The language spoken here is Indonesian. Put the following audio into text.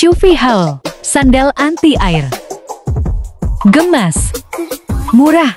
Shufi Hall, sandal anti air. Gemas, murah,